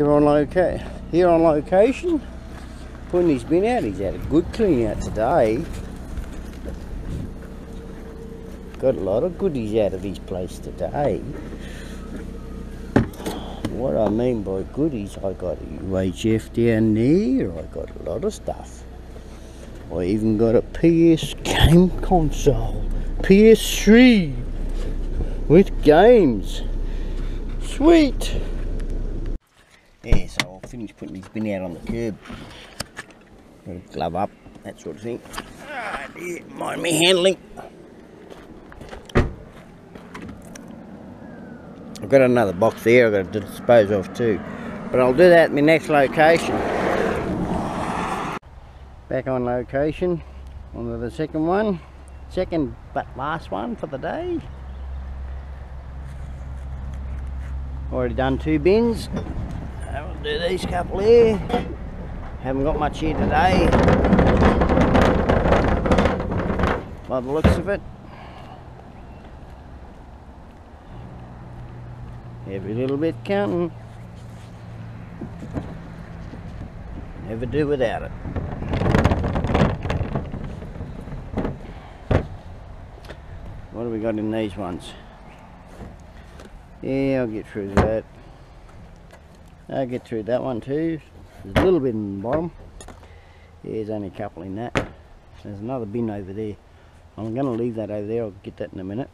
Here on loca here on location, putting his bin out. He's had a good clean out today. Got a lot of goodies out of his place today. What I mean by goodies, I got a UHF down there. I got a lot of stuff. I even got a PS game console, PS3 with games. Sweet. Yeah, so I'll finish putting his bin out on the curb. Glove up, that sort of thing. Ah, dear, mind me handling. I've got another box there I've got to dispose of too. But I'll do that at my next location. Back on location, on to the second one. Second but last one for the day. Already done two bins. Do these couple here. Haven't got much here today. By the looks of it. Every little bit counting. Never do without it. What have we got in these ones? Yeah, I'll get through that. I'll get through that one too. There's a little bit in the bottom. There's only a couple in that. There's another bin over there. I'm going to leave that over there. I'll get that in a minute.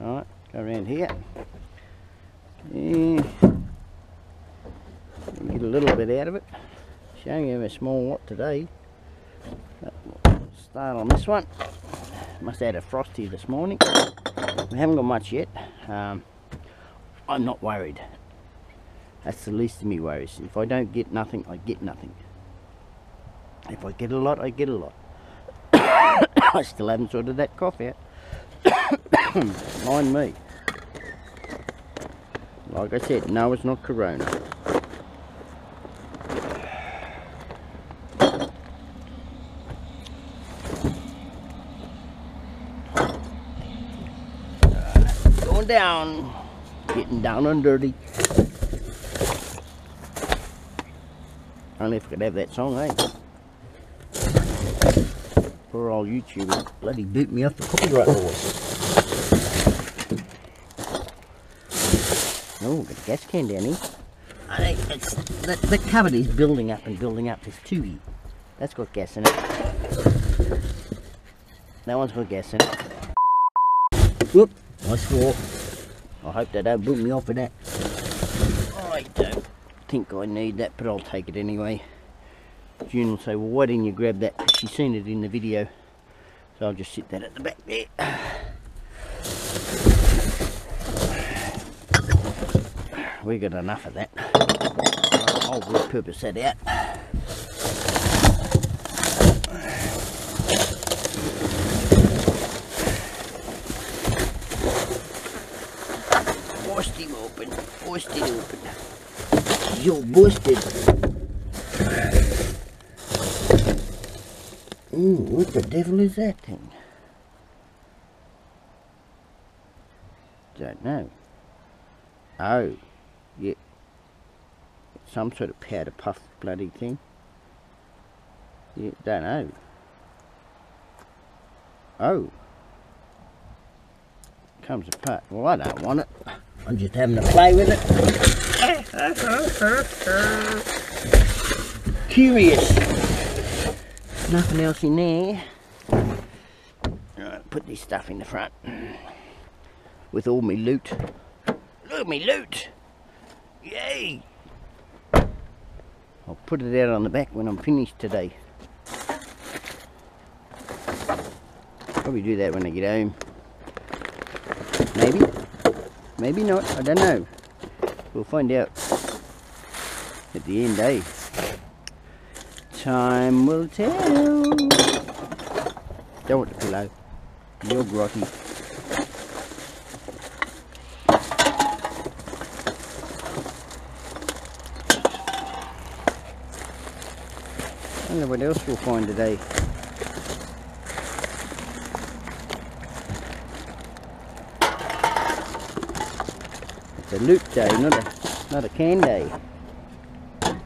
Alright, go around here. Yeah. Get a little bit out of it. Showing you a small lot today. Start on this one. Must have had a frosty this morning. We haven't got much yet. Um, I'm not worried. That's the least of me worries. If I don't get nothing, I get nothing. If I get a lot, I get a lot. I still haven't sorted that cough out. Mind me. Like I said, no, it's not Corona. Going down. Getting down and dirty. Only if I could have that song, eh? Poor old YouTuber bloody boot me off the copyright laws. Oh, got a gas can down here. I think it's the, the cupboard is building up and building up. There's two here. That's got gas in it. That one's got gas in it. Whoop! I swore. I hope they don't boot me off of that. I think I need that, but I'll take it anyway. June will say, well, why didn't you grab that? She's seen it in the video. So I'll just sit that at the back there. We got enough of that. I'll repurpose that out. Forced him open, forced it open. You're busted. Ooh, what the devil is that thing? Don't know. Oh, yeah. Some sort of powder puff bloody thing. Yeah, don't know. Oh. Comes apart. Well, I don't want it. I'm just having a play with it. Curious. Nothing else in there. Right, put this stuff in the front. With all my loot. Look at me loot! Yay! I'll put it out on the back when I'm finished today. Probably do that when I get home. Maybe. Maybe not. I don't know. We'll find out at the end, eh? Time will tell. Don't want the pillow. You're grotty. I wonder what else we'll find today. a loot day, not a not a can day. Ah,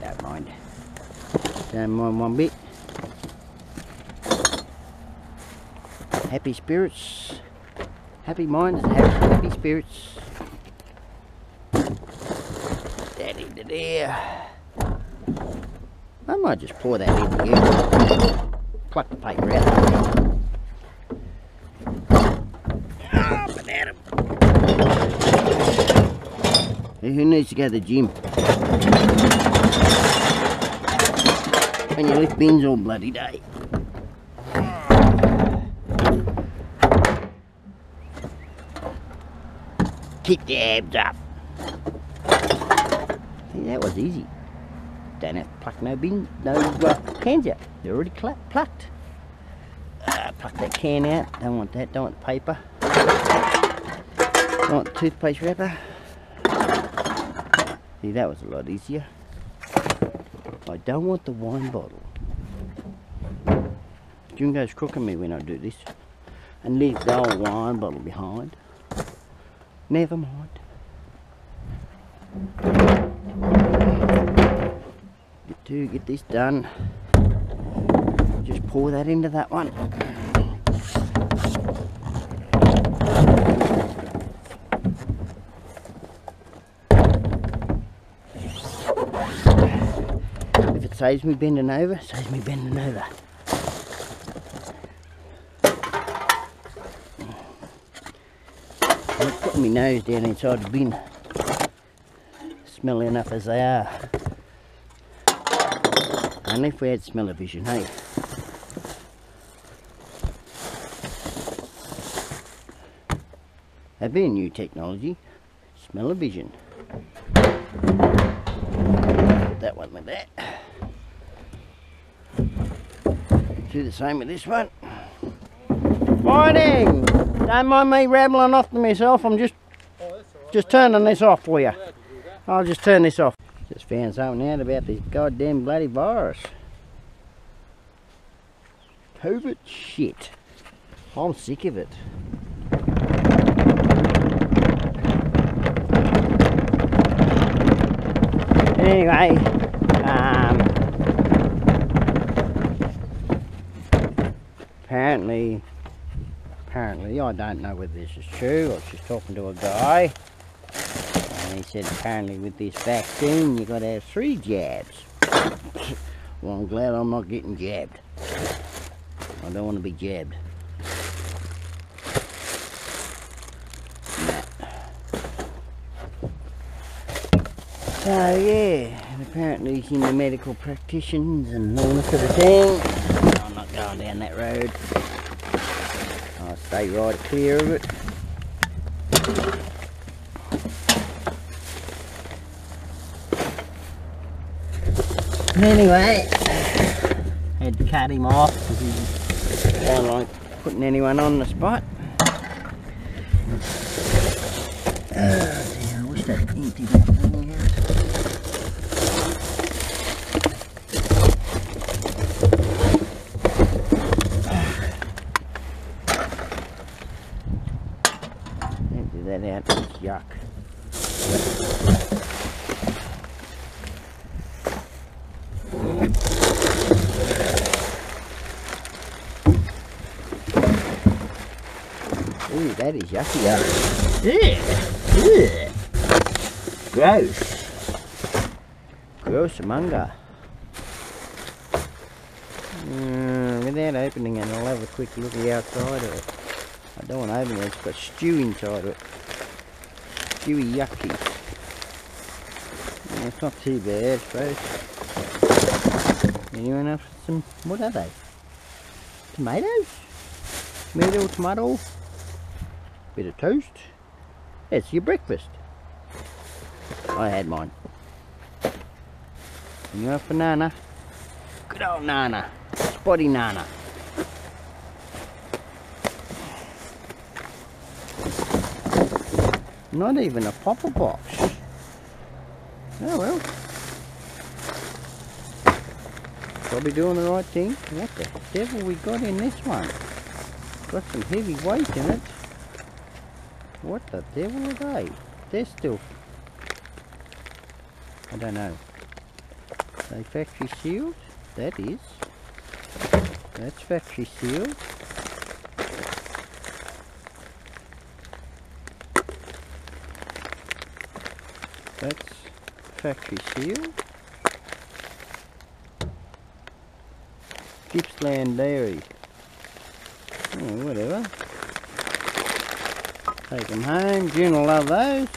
don't mind. Don't mind one bit. Happy spirits, happy minds, happy, happy spirits. Daddy into there. I might just pour that in again. Pluck the paper out. Who needs to go to the gym? When you lift bins all bloody day. Kick the abs up. See, that was easy. Don't have to pluck no bin, no uh, cans out. They're already plucked. Uh, pluck that can out. Don't want that. Don't want the paper. Don't want toothpaste wrapper. See, that was a lot easier. I don't want the wine bottle. June goes crooking me when I do this. And leave the old wine bottle behind. Never mind. Get to get this done. Just pour that into that one. Saves me bending over, saves me bending over. I'm putting my nose down inside the bin. Smelly enough as they are. Only if we had smell-o-vision, hey? That'd be a new technology. Smell-o-vision. That one with that. Do the same with this one. Morning! Don't mind me rambling off to myself. I'm just just turning this off for you. I'll just turn this off. Just found something out about this goddamn bloody virus. COVID shit. I'm sick of it. Anyway, um, apparently, apparently, I don't know whether this is true. Was just talking to a guy, and he said apparently with this vaccine you've got to have three jabs. well, I'm glad I'm not getting jabbed. I don't want to be jabbed. So yeah, and apparently he's in the medical practitioners and all that sort of thing. Not going down that road. I'll stay right clear of it. Anyway, had to cut him off because he don't like putting anyone on the spot. Ah, Dear, I wish that empty that thing out. That out, it's yuck. Ooh, that is yucky. Ugh. Ugh. Gross. Gross manga. Mm, without opening it, I'll have a quick look at the outside of it. I don't want to open it, it's got stew inside of it. Stewy yucky. Yeah, it's not too bad, I suppose. Anyone else some, what are they? Tomatoes? Tomato, tomato, bit of toast. That's your breakfast. I had mine. You have for Nana? Good old Nana. Spotty Nana. Not even a popper box. Oh well. Probably doing the right thing. What the devil we got in this one? Got some heavy weight in it. What the devil are they? They're still... I don't know. They factory sealed? that is. That's factory sealed. That's factory sealed. Gippsland Dairy. Oh, whatever. Take them home. June will love those.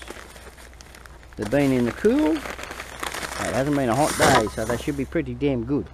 They've been in the cool. It hasn't been a hot day, so they should be pretty damn good.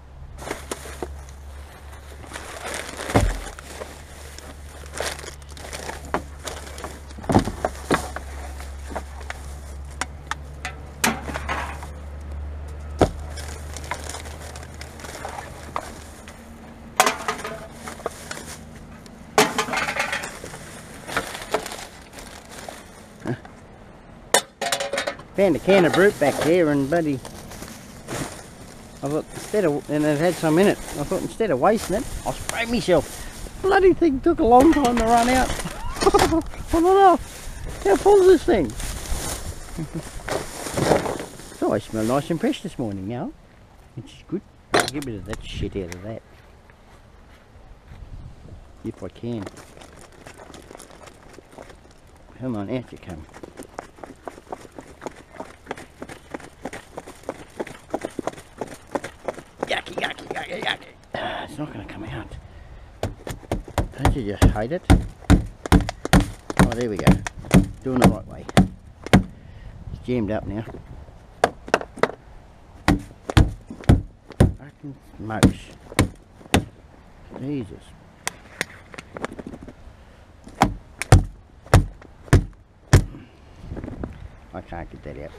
Found a can of Brut back there and buddy I thought instead of and it had some in it I thought instead of wasting it I'll spray myself. Bloody thing took a long time to run out. I don't know. How full is this thing? So I smell nice and fresh this morning now which is good. Get rid of that shit out of that. If I can. Come on out you come Ah, it's not going to come out. Don't you just hate it? Oh, there we go. Doing the right way. It's jammed up now. Fucking smokes. Jesus. I can't get that out.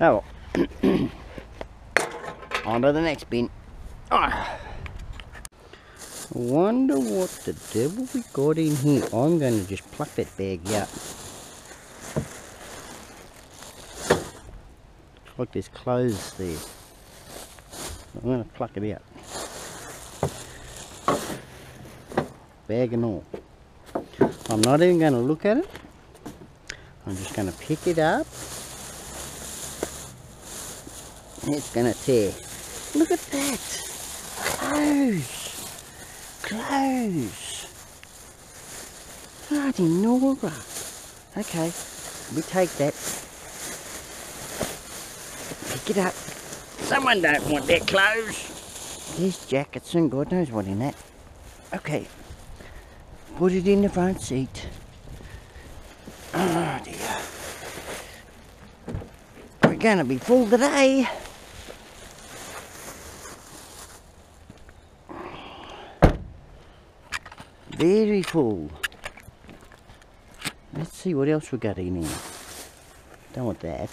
Oh well. On to the next bin. Ah. Wonder what the devil we got in here. I'm going to just pluck that bag out. Looks like there's clothes there. I'm going to pluck it out. Bag and all. I'm not even going to look at it. I'm just going to pick it up. It's going to tear. That clothes. Clothes. Bloody Nora. Okay, we take that. Pick it up. Someone don't want their clothes. There's jackets and God knows what in that. Okay, put it in the front seat. Oh dear. We're gonna be full today. Very full. Let's see what else we got in here. Don't want that.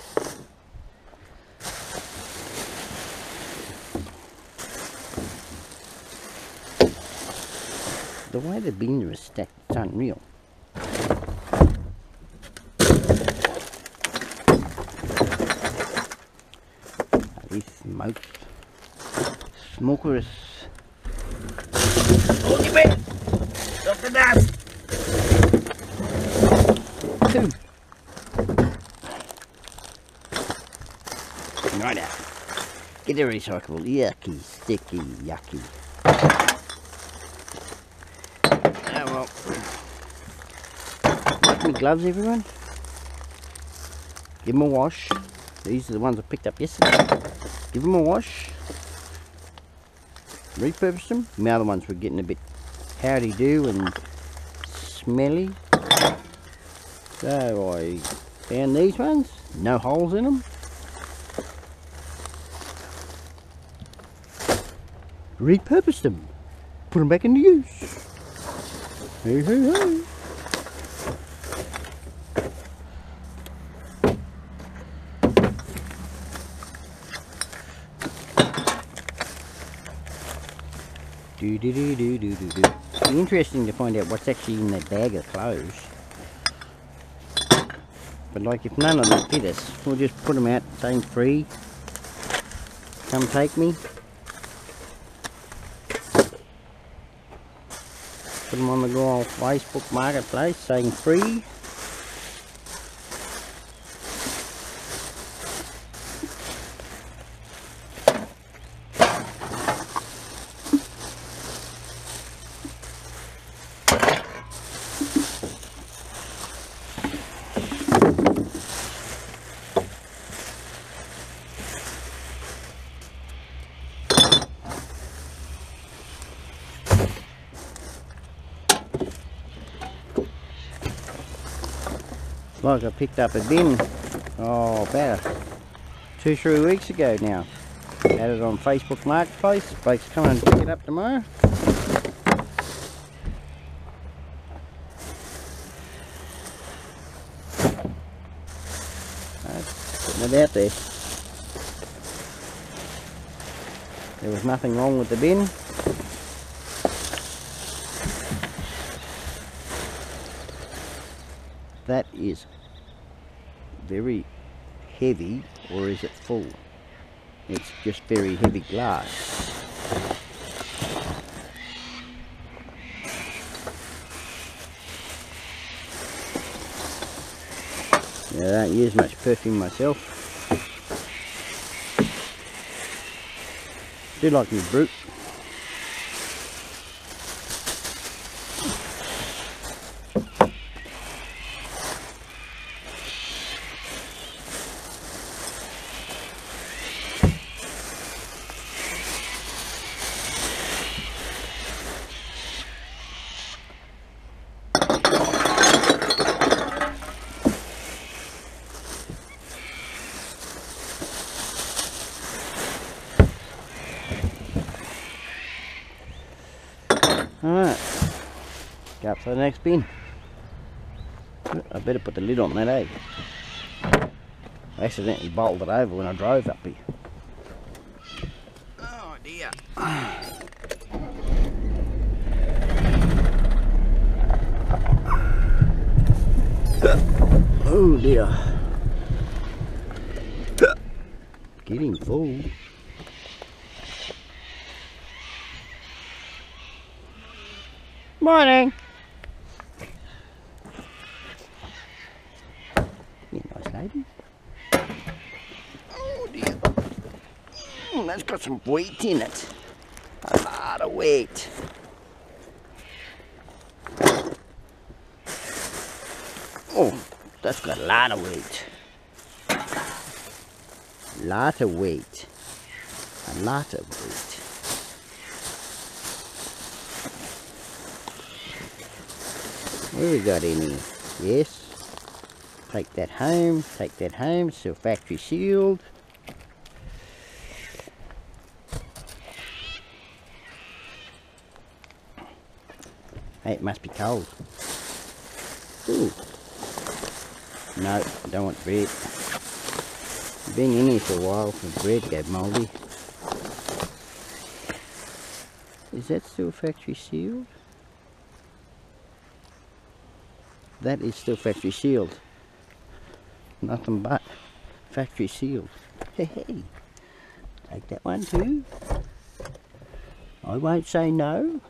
The way the beans are stacked, it's unreal. These smoked smokers. Hold your bed! The. Two. Right out. Get the recyclable. Yucky, sticky, yucky. Oh well. Like my gloves, everyone. Give them a wash. These are the ones I picked up yesterday. Give them a wash. Repurpose them. My other ones were getting a bit howdy do and smelly. So I found these ones, no holes in them. Repurposed them, put them back into use. Hey, hey, hey. Do do do do do do do interesting to find out what's actually in that bag of clothes. But like if none of them fit us, we'll just put them out saying free. Come take me. Put them on the go Facebook Marketplace saying free. I picked up a bin, oh, about two, three weeks ago now. Had it on Facebook Marketplace. Blake's coming and pick it up tomorrow. it out there. There was nothing wrong with the bin. That is very heavy or is it full? It's just very heavy glass. Yeah, I don't use much perfume myself. Do like me Brut. Alright, go up for the next bin. I better put the lid on that, eh? I accidentally bolted it over when I drove up here. Oh dear. Oh dear. Getting full. Morning. You nice lady. Oh dear. Mm, that's got some weight in it. A lot of weight. Oh, that's got a lot of weight. Lot of weight. A lot of weight. What we got here? Yes. Take that home, take that home, still factory sealed. It must be cold. Ooh. No, I don't want bread. Been in here for a while for bread to go mouldy. Is that still factory sealed? That is still factory sealed. Nothing but factory sealed. Hey, hey. Take that one too. I won't say no.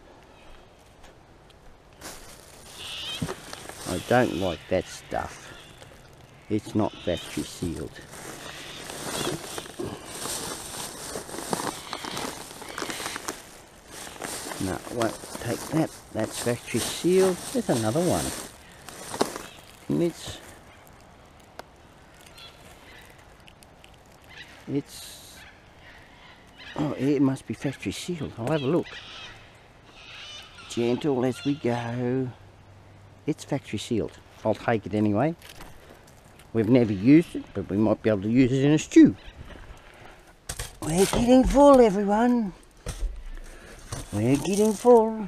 I don't like that stuff. It's not factory sealed. No, won't take that. That's factory sealed. There's another one. And it's it's oh it must be factory sealed. I'll have a look. Gentle as we go. It's factory sealed. I'll take it anyway. We've never used it, but we might be able to use it in a stew. We're getting full, everyone. We're getting full.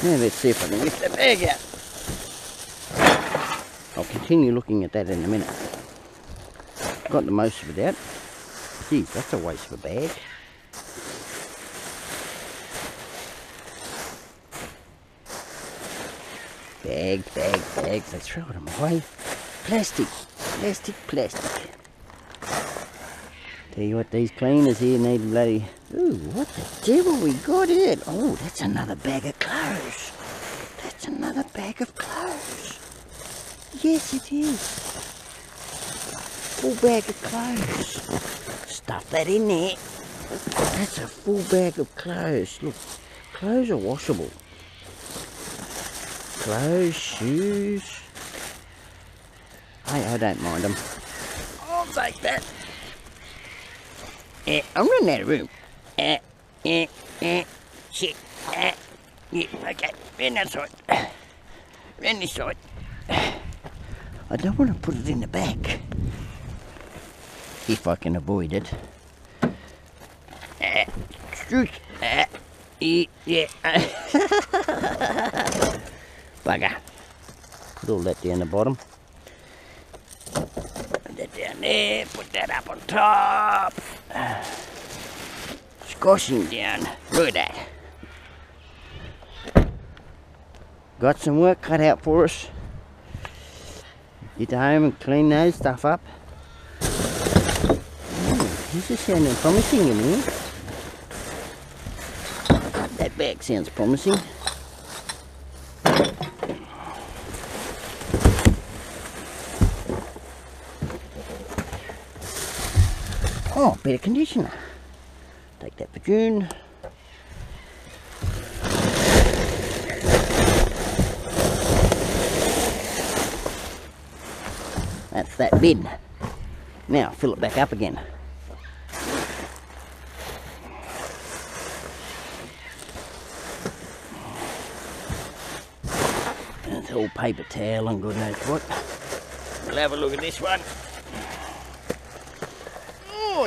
Now let's see if I can lift the bag out. I'll continue looking at that in a minute. Got the most of it out. Geez, that's a waste of a bag. Bag, bag, bag. Let's throw them away. Plastic, plastic, plastic. Tell you what, these cleaners here need bloody... Ooh, what the devil we got in? Oh, that's another bag of clothes. That's another bag of clothes. Yes, it is. Full bag of clothes. Stuff that in there. That's a full bag of clothes. Look, clothes are washable. Clothes, shoes. I, I don't mind them. I'll take that. Eh, I'm running out of room. Eh, eh, eh, shit. Eh. Yeah, okay. Round that side. Round this side. I don't want to put it in the back. If I can avoid it. Uh. Uh, yeah. Bugger. Put that down the bottom. Put that down there. Put that up on top. Squashing down. Look at that. Got some work cut out for us. Get home and clean those stuff up. Oh, this is sounding promising in here. That bag sounds promising. Oh, better conditioner. Take that for June. That's that bin. Now fill it back up again. It's all paper towel and good knows what. We'll have a look at this one.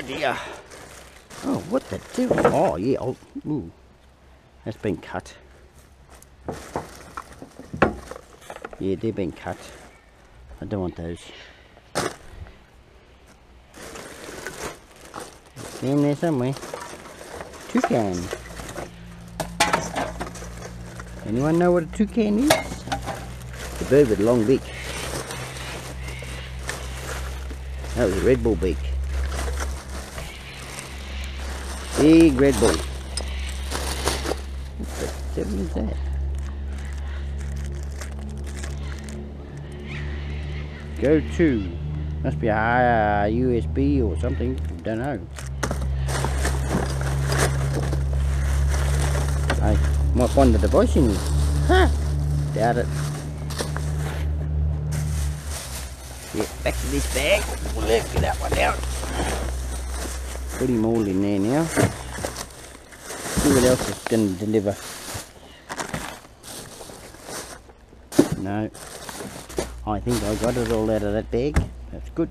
Oh. Oh, what the devil? Oh, yeah. Oh, ooh. That's been cut. Yeah, they've been cut. I don't want those. in there somewhere. Toucan. Anyone know what a toucan is? The bird with a long beak. That was a red bull beak. Big red bull. What the devil is that? Go to. Must be a uh, USB or something. Don't know. I might find the device in here. Huh? Doubt it. Yeah, back to this bag. We'll lift that one out. Put him all in there now. See what else is going to deliver. No. I think I got it all out of that bag. That's good.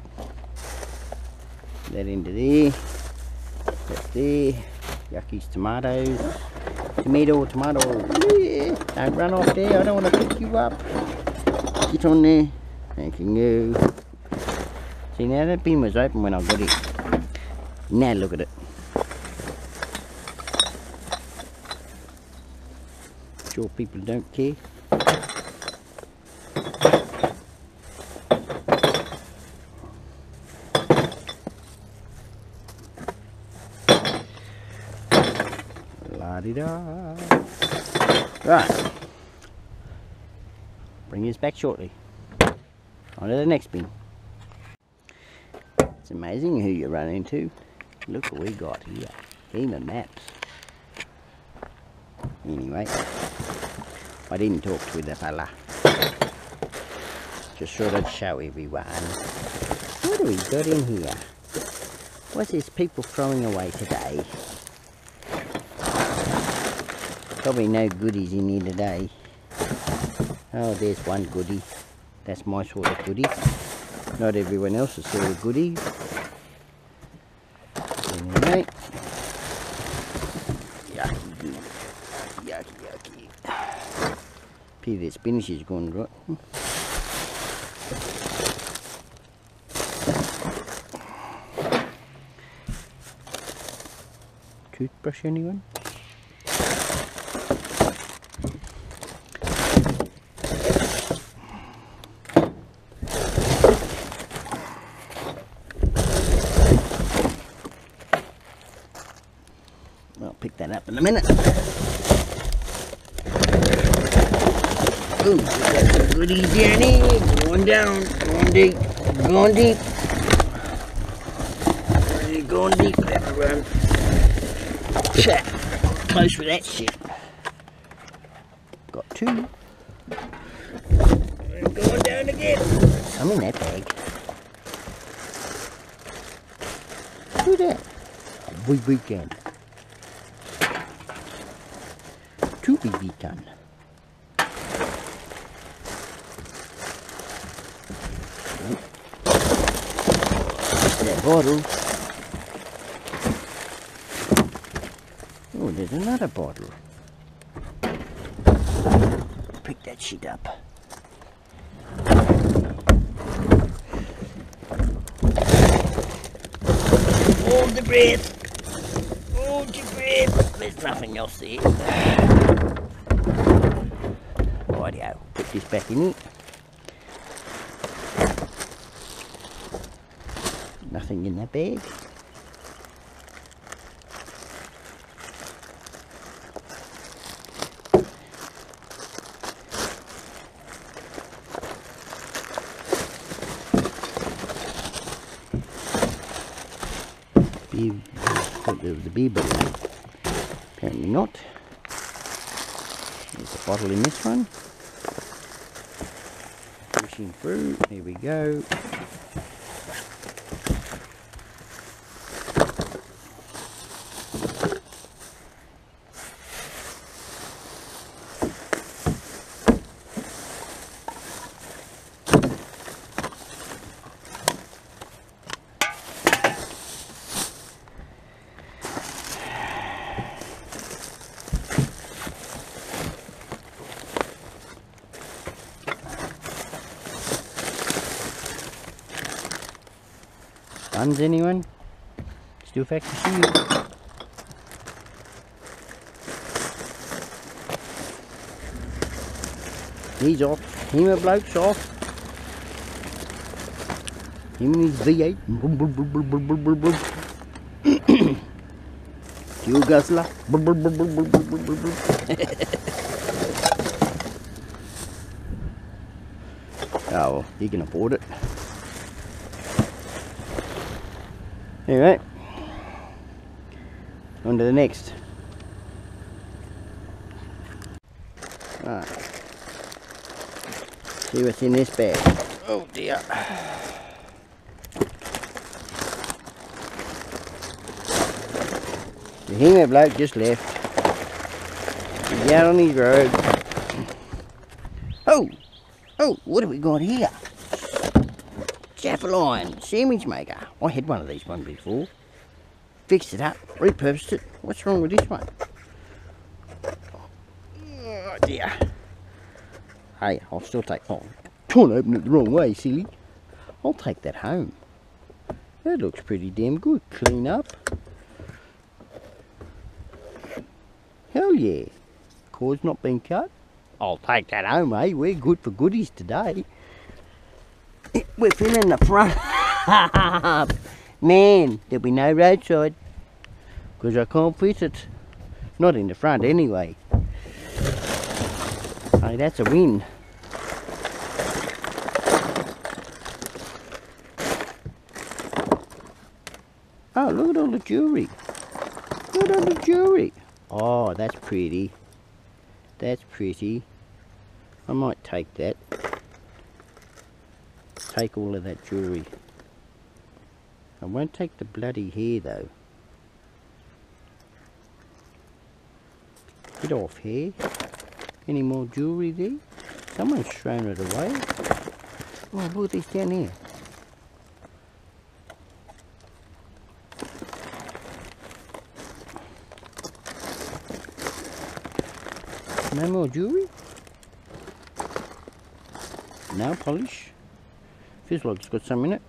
That into there. That's there. Yucky's tomatoes. Tomato, tomato. Yeah. Don't run off there. I don't want to pick you up. Get on there. Thank you. See now that bin was open when I got it. Now look at it. Sure people don't care. La-di-da. Right. Bring us back shortly. On to the next bin. It's amazing who you run into. Look what we got here. Game maps. Anyway, I didn't talk to the fella. Just thought I'd show everyone. What do we got in here? What's this people throwing away today? Probably no goodies in here today. Oh, there's one goodie. That's my sort of goodie. Not everyone else's sort of goodie. Anyway. Yucky goo. Yucky, yucky. The spinach is gone right. Toothbrush anyone? I'll pick that up in a minute. Ooh, we got some goodies down here. Going down, going deep, going deep. Really going deep, everyone. Chat. Close with that shit. Got two. And going down again. Some in that bag. At that. A weekend. to be done. That bottle. Oh, there's another bottle. Pick that shit up. Hold the breath. Hold your breath. There's nothing else there. Rightio. Put this back in it. Nothing in that bag. Bee, there was a bee balloon. Apparently not. There's a bottle in this one. Pushing through. Here we go. Guns anyone? Still factory sealed. He's off. Him a bloke's off. Him and his V8. Boom, boom, boom, boom, boom, boom, boom, boom. Fuel guzzler. Boom, boom, boom, boom, boom, boom, boom, boom. oh, well, he can afford it. Anyway, on to the next. Right. See what's in this bag. Oh dear. The hangar bloke just left. He's out on his road. Oh! Oh, what have we got here? jaffle sandwich maker. I had one of these one before. Fixed it up, repurposed it. What's wrong with this one? Oh dear. Hey, I'll still take. Oh, can't open it the wrong way, silly. I'll take that home. That looks pretty damn good. Clean up. Hell yeah. Cord's not been cut. I'll take that home, eh? We're good for goodies today. We're filling the front Man, there'll be no roadside. Because I can't fit it. Not in the front anyway. Hey, that's a win. Oh, look at all the jewelry. Look at all the jewelry. Oh, that's pretty. That's pretty. I might take that. Take all of that jewelry. I won't take the bloody hair though. Get off here. Any more jewelry there? Someone's thrown it away. Oh, look at this down here. No more jewelry? Nail polish? Feels like it's got some in it.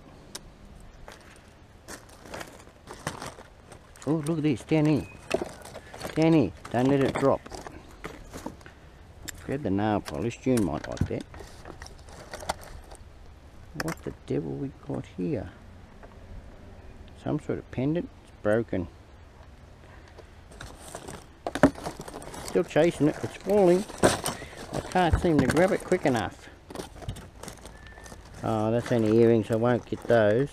Oh, look at this. Down here, don't let it drop. Grab the nail polish, June might like that. What the devil we got here? Some sort of pendant, it's broken. Still chasing it, it's falling. I can't seem to grab it quick enough. Oh, that's only earrings, I won't get those.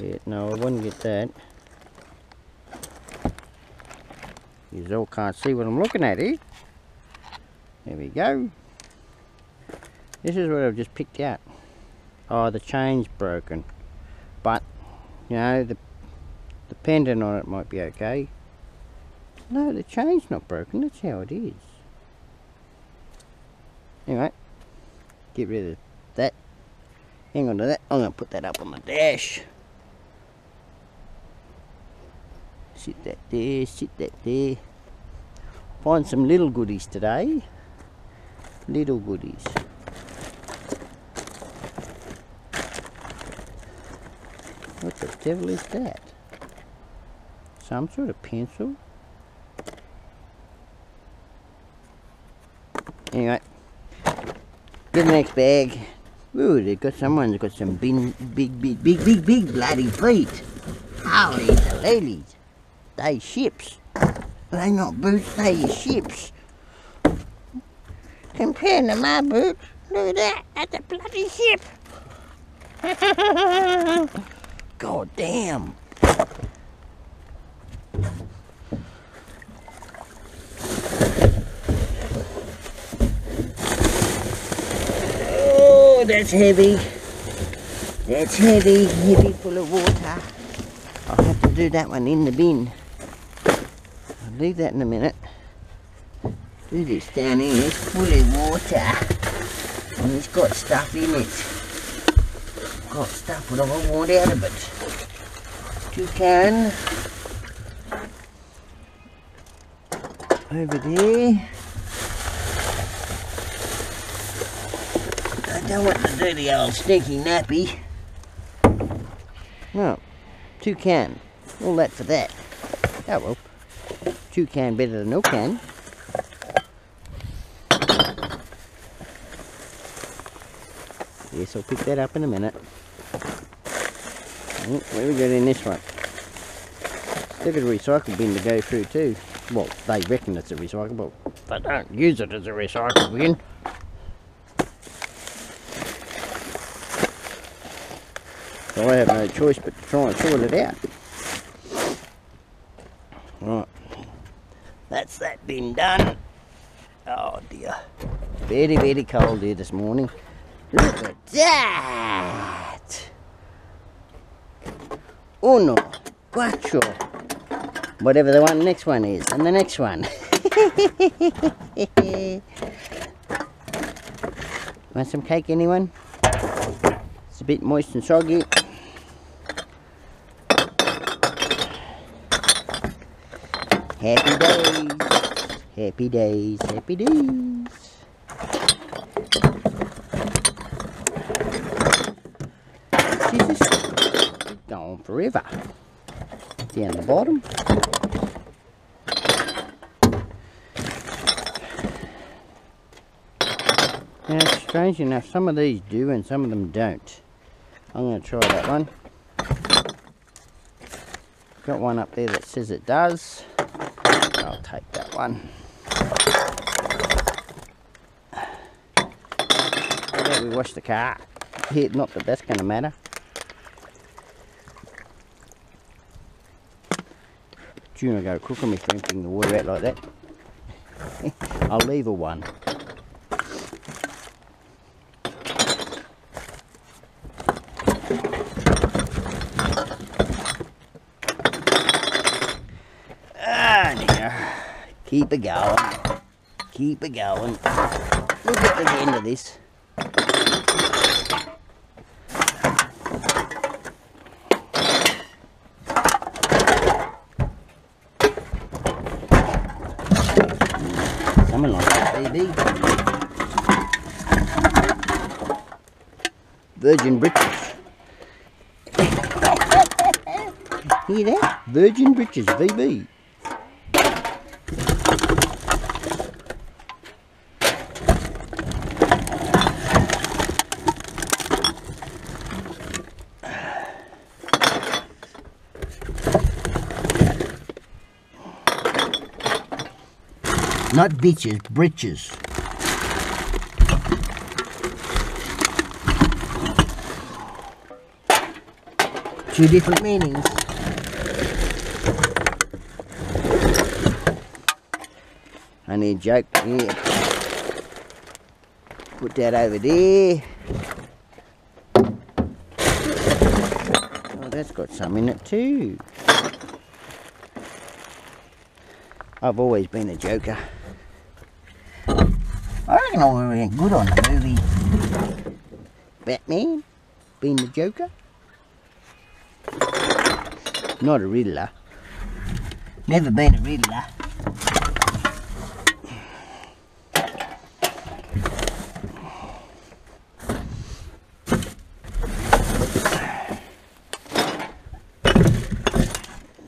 Yeah, no, I wouldn't get that. You all can't see what I'm looking at here. There we go. This is what I've just picked out. Oh, the chain's broken. But, you know, the, the pendant on it might be okay. No, the chain's not broken. That's how it is. Anyway, get rid of that. Hang on to that. I'm going to put that up on the dash. Sit that there, sit that there. Find some little goodies today. Little goodies. What the devil is that? Some sort of pencil? Anyway, get the next bag. Ooh, they've got someone's got some big, big, big, big, big, big bloody feet. Holy lilies. They ships. They not boots, they ships. Compared to my boots, look at that, that's a bloody ship. God damn. Oh, that's heavy. That's heavy, heavy full of water. I'll have to do that one in the bin. Leave that in a minute. Do this down here, it's full of water. And it's got stuff in it. Got stuff that I want out of it. Toucan. Over there. I don't want to do the old stinky nappy. No, toucan. All that for that. Oh well. Toucan better than no can. Yes, I'll pick that up in a minute. Oh, where we got in this one? Still got a recycle bin to go through too. Well, they reckon it's a recycle, but they don't use it as a recycle bin. So I have no choice but to try and sort it out. Right. Bin done. Oh dear. Very, very cold here this morning. Look at that! Uno, cuatro, whatever the one next one is, and the next one. Want some cake, anyone? It's a bit moist and soggy. Happy days, happy days, happy days. Jesus, gone forever. Down the bottom. Now, strange enough, some of these do and some of them don't. I'm going to try that one. Got one up there that says it does. I'll take that one. How about we wash the car? Here, not that that's going to matter. Juno go cooking me for emptying the water out like that. I'll leave a one. Ah. Keep it going. Keep it going. We'll get to the end of this. Something like that, baby. Virgin Britches. Hear that? Virgin Britches, VB. Not bitches, britches. Two different meanings. I need joke here. Put that over there. Oh, that's got some in it too. I've always been a joker. Reckon I would have been good on the movie Batman, being the Joker. Not a Riddler. Never been a Riddler.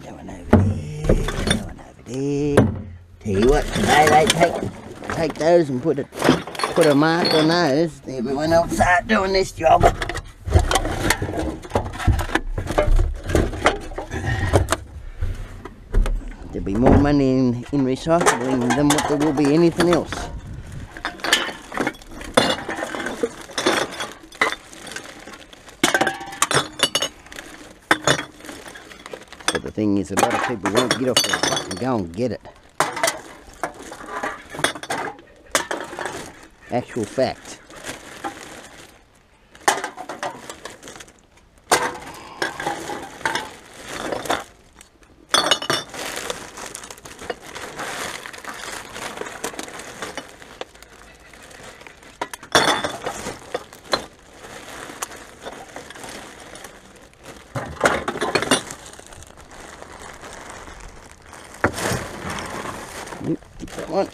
That one over there, that one over there. Tell you what, today they take take those and put a put a mark on those. Everyone start doing this job. There'll be more money in, in recycling than what there will be anything else. But the thing is, a lot of people won't get off their butt and go and get it. Actual fact. One.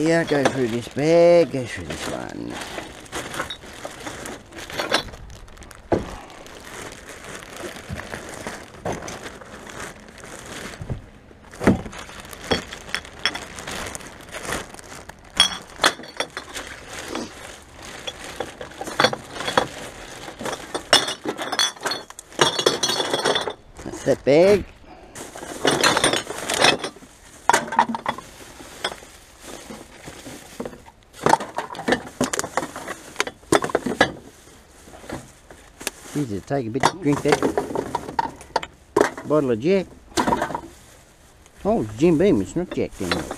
Ah dear, go through this bag, go through this one. That's that bag. Easy to take a bit drink that bottle of Jack. Oh, Jim Beam, it's not Jack Daniels.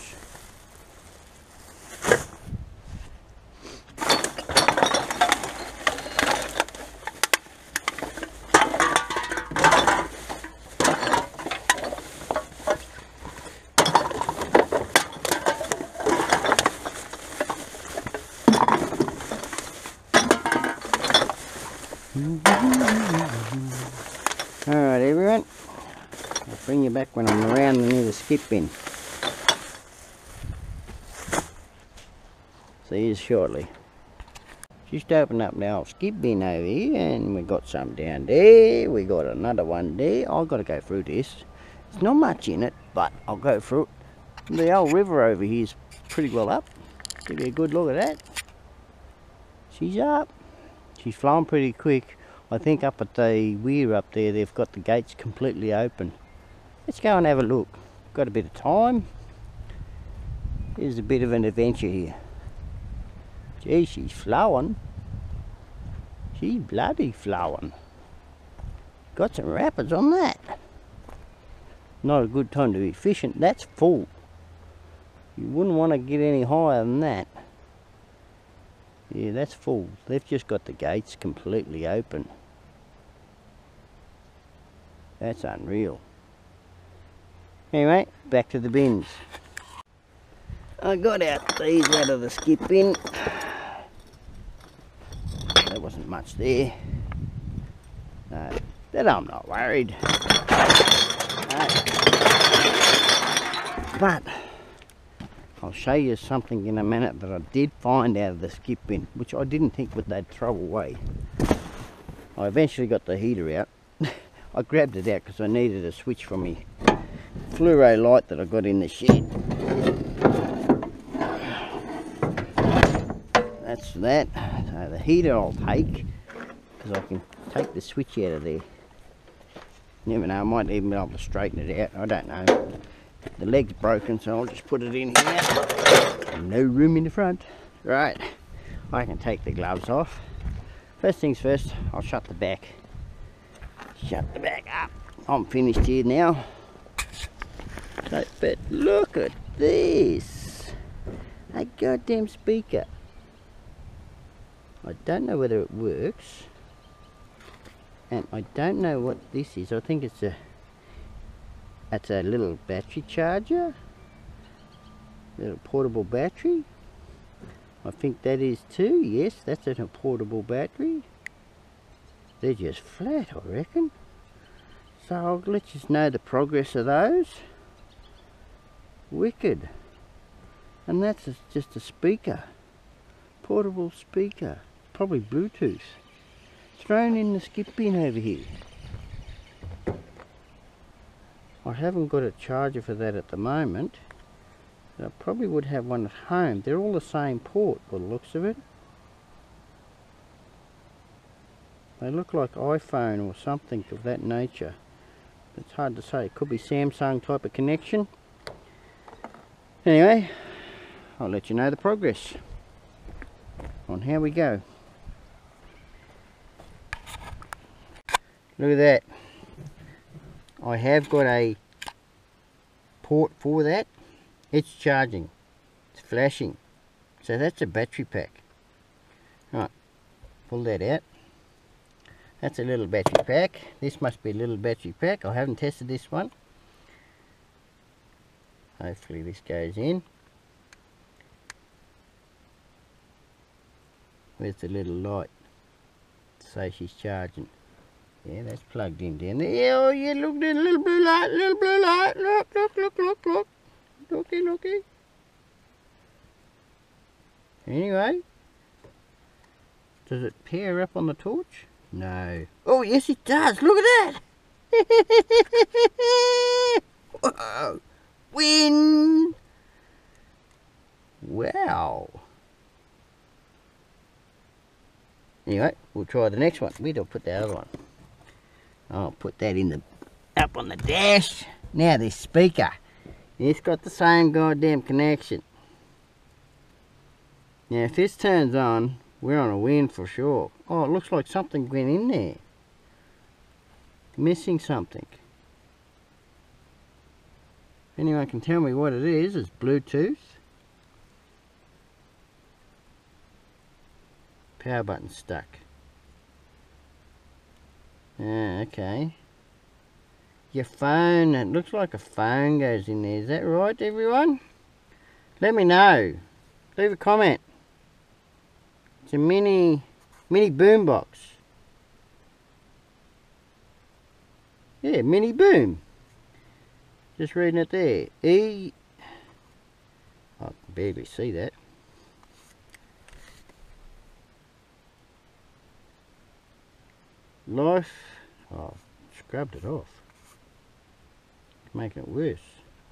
Alright everyone, I'll bring you back when I'm around bin. See you shortly. Just open up old skip bin over here and we got some down there, we got another one there. I've got to go through this. There's not much in it, but I'll go through it. The old river over here is pretty well up. Give you a good look at that. She's up. She's flowing pretty quick. I think up at the weir up there, they've got the gates completely open. Let's go and have a look. Got a bit of time. Here's a bit of an adventure here. Gee, she's flowing. She's bloody flowing. Got some rapids on that. Not a good time to be fishing. That's full. You wouldn't want to get any higher than that. Yeah, that's full. They've just got the gates completely open. That's unreal. Anyway, back to the bins. I got out these out of the skip bin. There wasn't much there. No, that I'm not worried. No. But I'll show you something in a minute that I did find out of the skip bin, which I didn't think would they'd throw away. I eventually got the heater out. I grabbed it out because I needed a switch for me fluoro light that I got in the shed. That's that. So the heater I'll take because I can take the switch out of there. Never know, I might even be able to straighten it out. I don't know. The leg's broken, so I'll just put it in here. No room in the front. Right, I can take the gloves off. First things first, I'll shut the back. Shut the back up. I'm finished here now. Look at this. A goddamn speaker. I don't know whether it works. And I don't know what this is. I think it's a that's a little battery charger. Little portable battery. I think that is too. Yes, that's a portable battery. They're just flat, I reckon. So I'll let you know the progress of those. Wicked. And that's just a speaker. Portable speaker. Probably Bluetooth. Thrown in the skip bin over here. I haven't got a charger for that at the moment. I probably would have one at home. They're all the same port by the looks of it. They look like iPhone or something of that nature. It's hard to say. It could be Samsung type of connection. Anyway, I'll let you know the progress on how we go. Look at that. I have got a port for that. It's charging. It's flashing. So that's a battery pack. Right, pull that out. That's a little battery pack. This must be a little battery pack. I haven't tested this one. Hopefully this goes in. Where's the little light? Say she's charging. Yeah, that's plugged in down there. Oh, yeah, look, there's a little blue light, little blue light. Look, look, look, look, look. Looky, looky. Anyway. Does it pair up on the torch? No. Oh, yes, it does. Look at that. Whoa. Wind. Wow. Anyway, we'll try the next one. Where do I put the other one? I'll put that in the up on the dash. Now this speaker. It's got the same goddamn connection. Now if this turns on, we're on a win for sure. Oh, it looks like something went in there. Missing something. If anyone can tell me what it is, it's Bluetooth. Power button stuck. Ah, okay. Your phone, it looks like a phone goes in there. Is that right, everyone? Let me know. Leave a comment. It's a mini, mini boombox. Yeah, mini boom. Just reading it there. E. I can barely see that. Life. Oh, scrubbed it off. making it worse.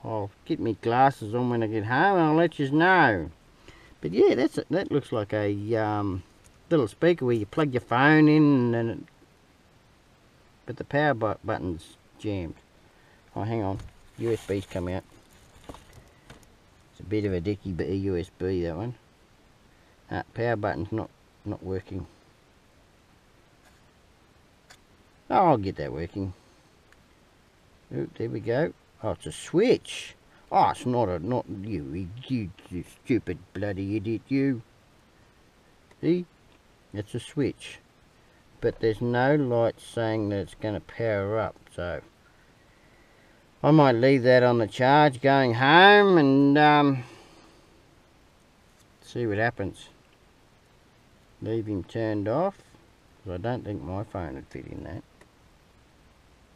I'll get me glasses on when I get home and I'll let you know. But yeah, that's a, that looks like a um, little speaker where you plug your phone in and it, but the power bu button's jammed. Oh, hang on. USB's come out. It's a bit of a dicky but a USB that one. Uh, power button's not not working. Oh, I'll get that working. Oh, there we go. Oh, it's a switch. Oh, it's not a, not you, you, you stupid bloody idiot, you. See? It's a switch. But there's no light saying that it's going to power up, so... I might leave that on the charge going home and um, see what happens. Leave him turned off, I don't think my phone would fit in that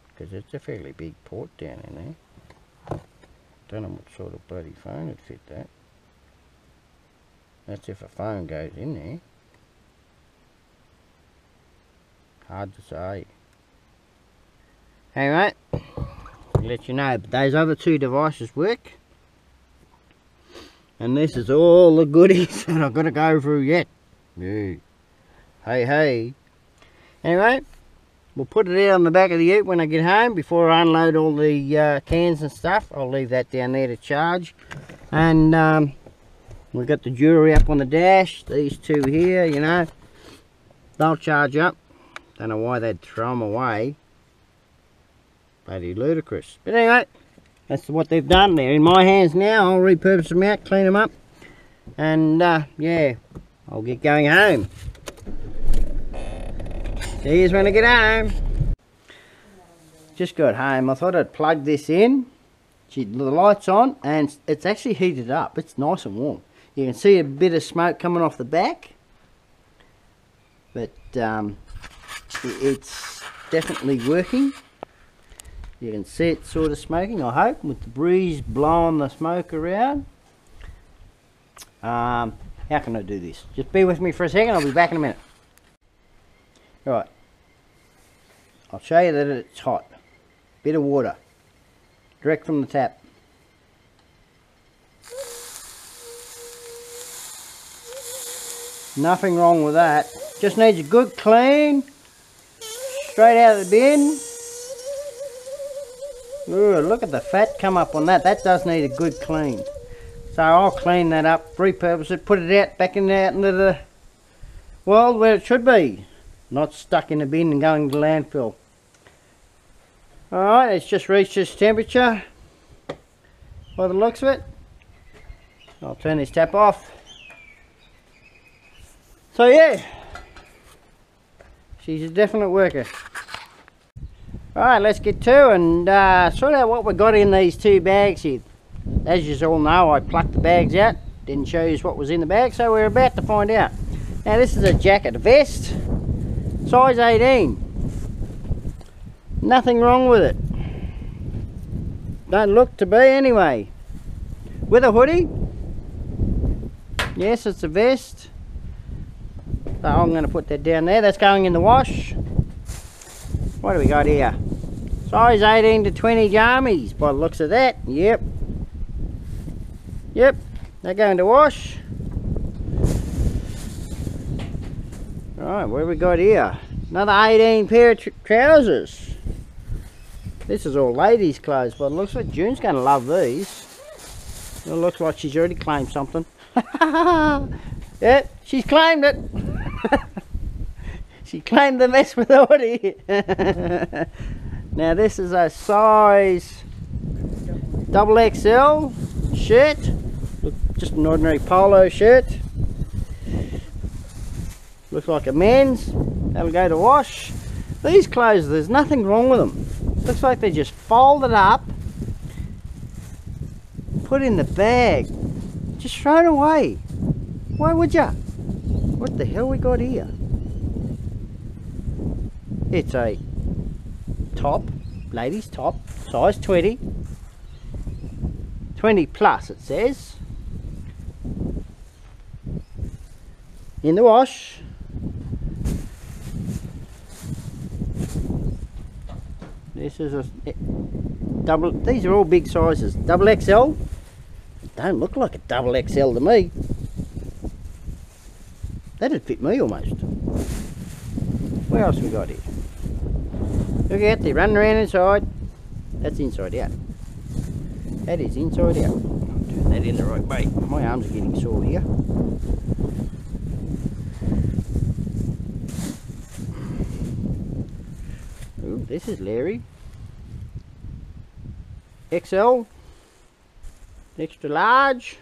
because it's a fairly big port down in there. Don't know what sort of bloody phone would fit that. That's if a phone goes in there. Hard to say. Anyway, let you know. But those other two devices work. And this is all the goodies that I've got to go through yet. Yeah. Hey, hey. Anyway, We'll put it out on the back of the ute when I get home before I unload all the uh, cans and stuff. I'll leave that down there to charge. And um, we've got the jewellery up on the dash. These two here, you know, they'll charge up. Don't know why they'd throw them away. Bloody ludicrous. But anyway, that's what they've done. They're in my hands now. I'll repurpose them out, clean them up, and uh, yeah, I'll get going home. See you when I get home. Just got home. I thought I'd plug this in. the light's on, and it's actually heated up. It's nice and warm. You can see a bit of smoke coming off the back, but um, it's definitely working. You can see it sort of smoking, I hope, with the breeze blowing the smoke around. Um, how can I do this? Just be with me for a second, I'll be back in a minute. Right. I'll show you that it's hot. Bit of water. Direct from the tap. Nothing wrong with that. Just needs a good clean. Straight out of the bin. Ooh, look at the fat come up on that. That does need a good clean. So I'll clean that up, repurpose it, put it out, back in out into the world where it should be. Not stuck in a bin and going to landfill. Alright, it's just reached its temperature. By the looks of it. I'll turn this tap off. So yeah, she's a definite worker. Alright, let's get to and uh, sort out what we got in these two bags here. As you all know, I plucked the bags out. Didn't show you what was in the bag, so we're about to find out. Now this is a jacket, a vest, size 18. Nothing wrong with it. Don't look to be anyway. With a hoodie. Yes, it's a vest. So I'm going to put that down there. That's going in the wash. What do we got here? Size 18 to 20 jammies by the looks of that. Yep. Yep. They're going to wash. Alright, what have we got here? Another 18 pair of tr trousers. This is all ladies' clothes, but it looks like June's going to love these. It looks like she's already claimed something. yeah, she's claimed it. She claimed the mess with Audie. now this is a size double XL shirt. Look, just an ordinary polo shirt. Looks like a men's. That'll go to wash. These clothes, there's nothing wrong with them. Looks like they just folded up, put in the bag, just thrown away. Why would ya? What the hell we got here? It's a top, ladies top, size 20. 20 plus it says. In the wash. This is a double, these are all big sizes. Double XL. Don't look like a double XL to me. That'd fit me almost. What else we got here? Look at they running around inside. That's inside out. That is inside out. Turn that in the right way. My arms are getting sore here. Ooh, this is Larry. XL. Extra large.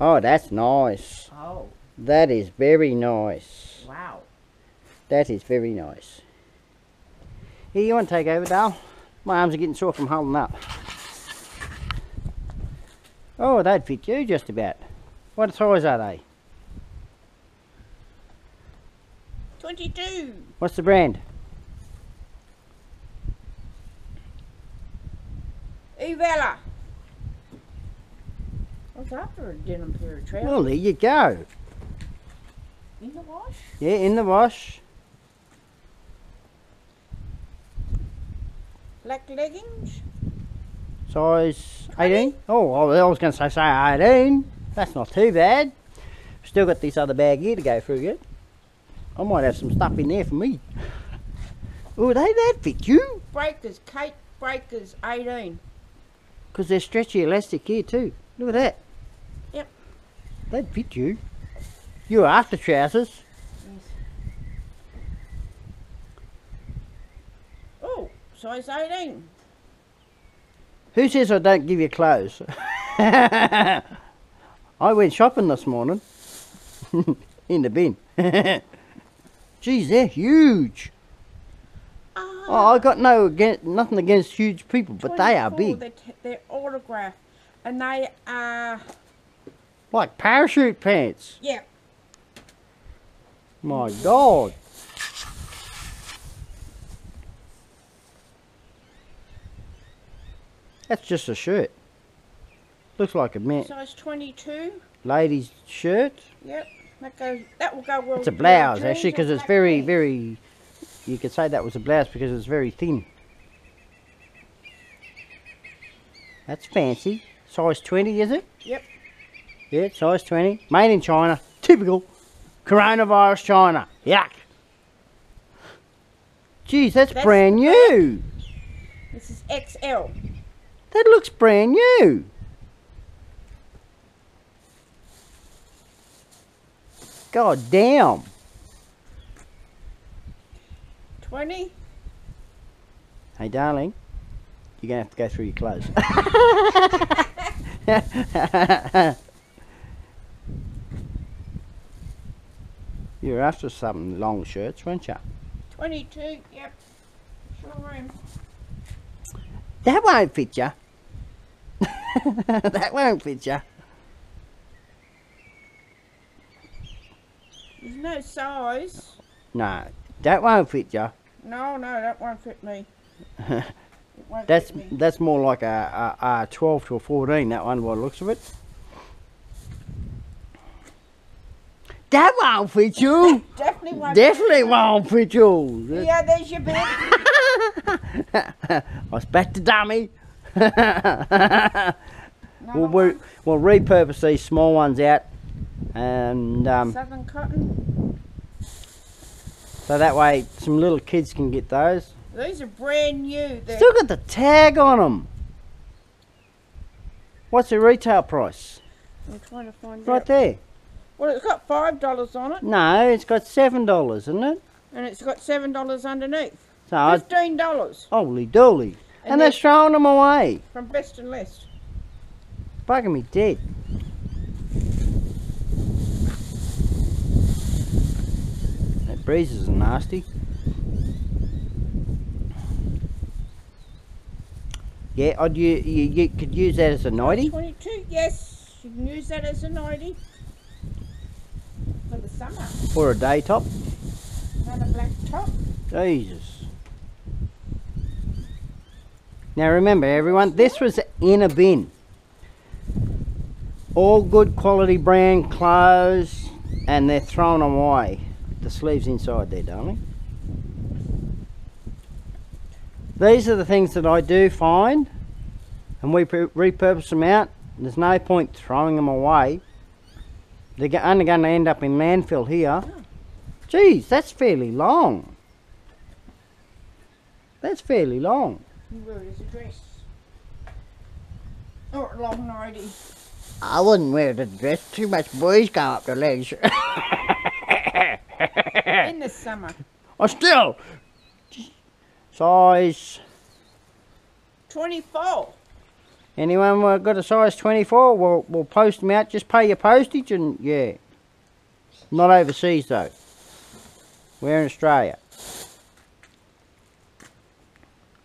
Oh, that's nice. Oh. That is very nice. Wow. That is very nice. Here, you want to take over, Dale? My arms are getting sore from holding up. Oh, they'd fit you just about. What size are they? 22. What's the brand? Uvella. I was after a denim pair of trousers. Well, there you go. In the wash? Yeah, in the wash. Black leggings? Size 18? Oh, I was going to say, say 18. That's not too bad. Still got this other bag here to go through yet. I might have some stuff in there for me. Oh, they that fit you? Breakers, Kate Breakers 18. Because they're stretchy elastic here too. Look at that. Yep. They'd fit you. You're after trousers. Yes. Oh, size 18. Who says I don't give you clothes? I went shopping this morning in the bin. Geez, they're huge. Ah, Oh, I got no against, nothing against huge people, but they are big. They're, they're autographed. And they are, Like parachute pants. yeah, My God. That's just a shirt. Looks like a man, size 22. lady's shirt. Yep, that goes. That will go well. It's a blouse actually because it's very, pants. very. You could say that was a blouse because it's very thin. That's fancy. Size 20, is it? Yep. Yeah, size 20. Made in China. Typical. Coronavirus China. Yuck. Geez, that's, That's- brand new. This is XL. That looks brand new. God damn. 20. Hey, darling, you're going to have to go through your clothes. You're after some long shirts, weren't you? 22. Yep. Sure am. That won't fit you. that won't fit you. There's no size. No, that won't fit you. No, no, that won't fit me. Won't That's fit me. that's more like a, a, a 12 to a 14, that one, by the looks of it. That won't fit you. Definitely won't. Definitely won't fit you. Yeah, there's your bid. I was back to dummy. Another we'll, we, we'll repurpose these small ones out, and um, Southern cotton. so that way some little kids can get those. These are brand new. They're Still got the tag on them. What's the retail price? I'm trying to find Right out. there. Well, it's got five dollars on it, No, it's got seven dollars, isn't it? and it's got seven dollars underneath. So Fifteen dollars holy dooly. And, And they're they're- throwing them away. from Best and Less. Bugging me dead. That breeze is nasty. Yeah, I'd, you, you, you could use that as a nightie. Twenty-two. Yes, you can use that as a the summer. or a day top. Another black top. Jesus. Now remember everyone, this was in a bin. All good quality brand clothes and they're thrown away. The sleeves inside there, darling. These are the things that I do find and we repurpose them out. There's no point throwing them away. They're only going to end up in landfill here. Geez, that's fairly long. That's fairly long. You wear it as a dress. Or a long nightie. I wouldn't wear the dress. Too much boys go up the legs. In the summer. I still. Size. Twenty-four. Anyone got a size 24? We'll, we'll post them out. Just pay your postage and yeah. Not overseas though. We're in Australia.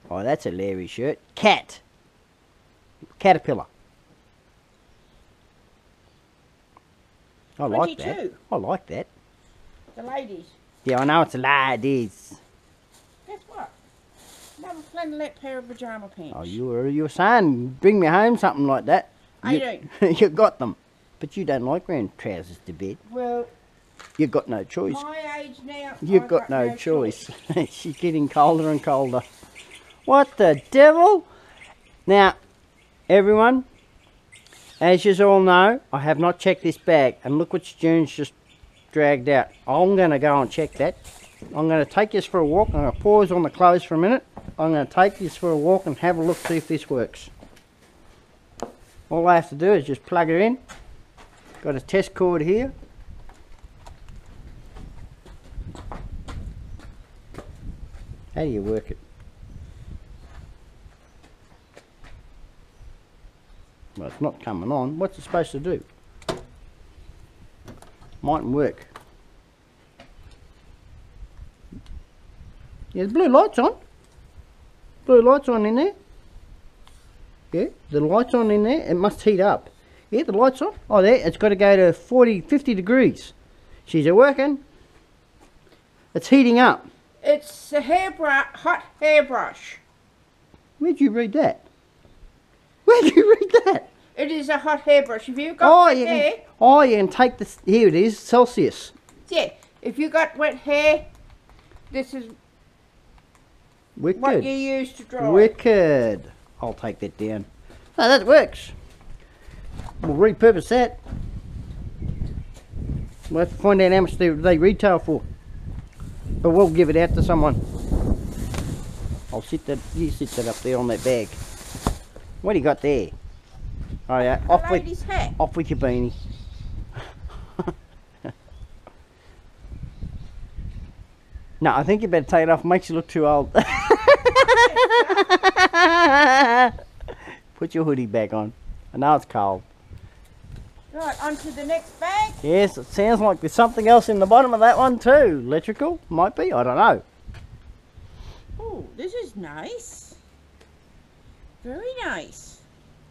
Oh, that's a Larry shirt. Cat. Caterpillar. I like that. I like that. The ladies. Yeah, I know it's a ladies. What? Pair of pajama pants. Oh, you were you were saying bring me home something like that. I You, you got them, but you don't like wearing trousers to bed. Well, you've got no choice. my age now. You've I've got, no, choice. She's getting colder and colder. What the devil? Now, everyone, as you all know, I have not checked this bag, and look what June's just dragged out. I'm going to go and check that. I'm going to take this for a walk. I'm going to pause on the clothes for a minute. I'm going to take this for a walk and have a look, see if this works. All I have to do is just plug it in. Got a test cord here. How do you work it? Well, it's not coming on. What's it supposed to do? Mightn't work. Yeah, blue light's on. Blue light's on in there. Yeah, the light's on in there. It must heat up. Yeah, the light's on. Oh, there. It's got to go to 40, 50 degrees. She's working. It's heating up. It's a hairbrush, hot hairbrush. Where'd you read that? Where'd you read that? It is a hot hairbrush. If you've got Oh, wet you hair, can, oh, you can take this. Here it is, Celsius. yeah. If you got wet hair, this is what Wicked. you use to dry. Wicked. I'll take that down. Oh, that works. We'll repurpose that. We'll have to find out how much they, they retail for. But we'll give it out to someone. I'll sit that, you sit that up there on that bag. What do you got there? Oh yeah, off with, hat. off with your beanie. No, I think you better take it off. Makes you look too old. Put your hoodie back on. I know it's cold. Right, on to the next bag. Yes, it sounds like there's something else in the bottom of that one too. Electrical? Might be, I don't know. Oh, this is nice. Very nice.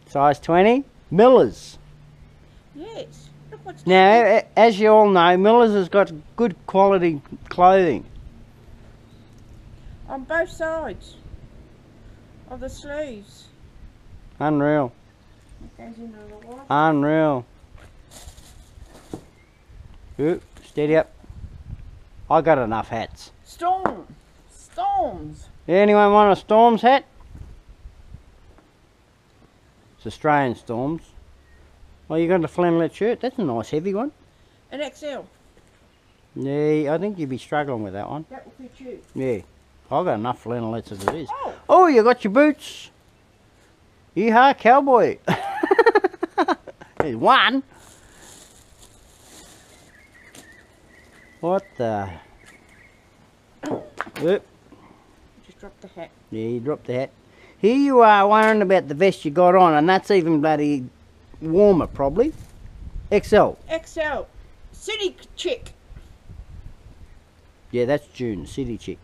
Size 20. Miller's. Yes. Look what's Now, as you all know, Miller's has got good quality clothing. On both sides of the sleeves. Unreal. It goes into the water. Unreal. Oop, steady up. I got enough hats. Storm. Storms. Anyone want a Storms hat? It's Australian Storms. Oh, you got a flannelette shirt? That's a nice heavy one. An XL. Yeah, I think you'd be struggling with that one. That would fit you. Yeah. I've got enough flannelettes as it is. Oh, Oh, you got your boots. Yeehaw, cowboy. There's one. What the? Oop. just dropped the hat. Yeah, you dropped the hat. Here you are worrying about the vest you got on, and that's even bloody warmer, probably. XL. XL. City chick. Yeah, that's June, city chick.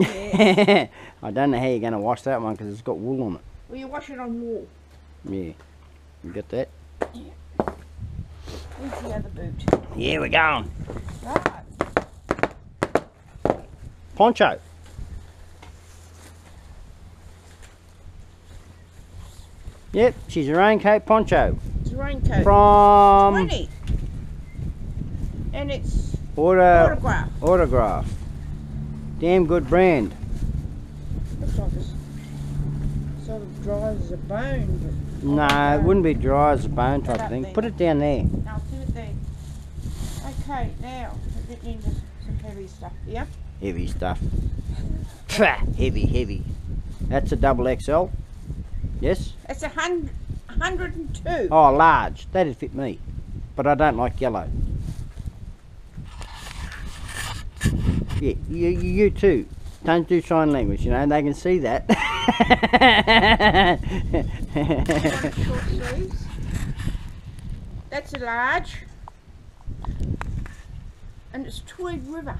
Yeah. I don't know how you're going to wash that one because it's got wool on it. well, you wash it on wool. Yeah. You got that? Where's the other boot? Yeah, we're going. Right. Poncho. Yep, she's a raincoat poncho It's a raincoat. from 20. And it's Auto autograph. Autograph. Damn good brand. Looks like it's sort of dry as a bone. But No, it wouldn't be dry as a bone type Put thing. up Put it down there. I'll do it there. Okay, now we're getting into some heavy stuff. Yeah. Heavy stuff. Heavy, heavy. That's a double XL. Yes? It's a hundred, hundred and two. Oh, large. That'd fit me. But I don't like yellow. Yeah, you, you, too. Don't do sign language, you know, they can see that. That's a large. And it's Tweed River.